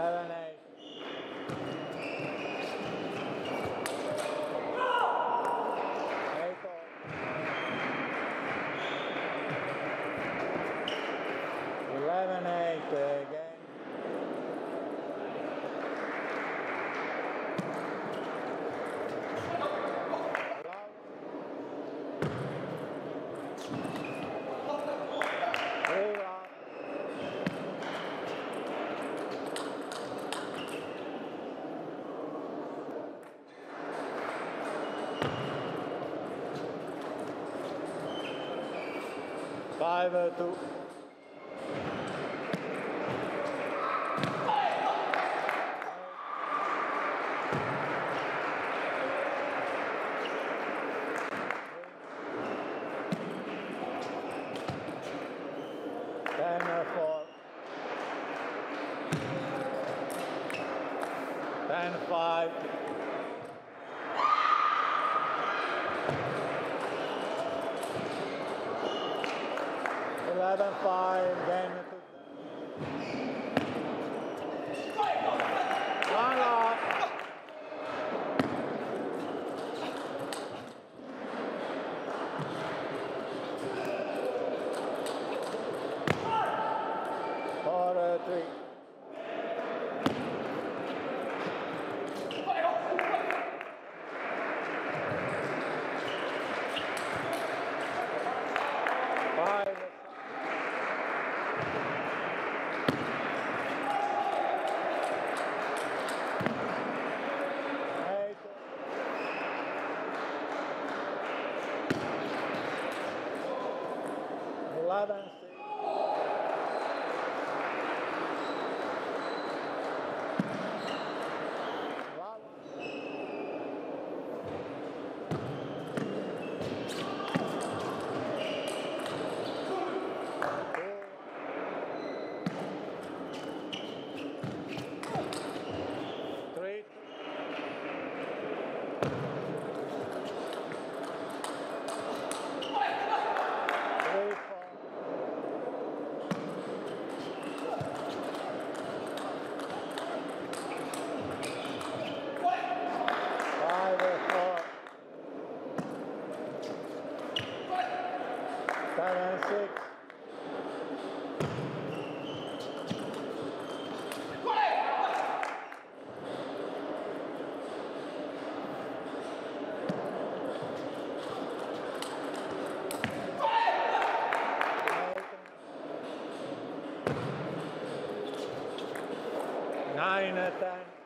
Seven, Five, uh, two. Ten, uh, five. Eleven, five. Game Eleven, Seven, six. Nine, ten.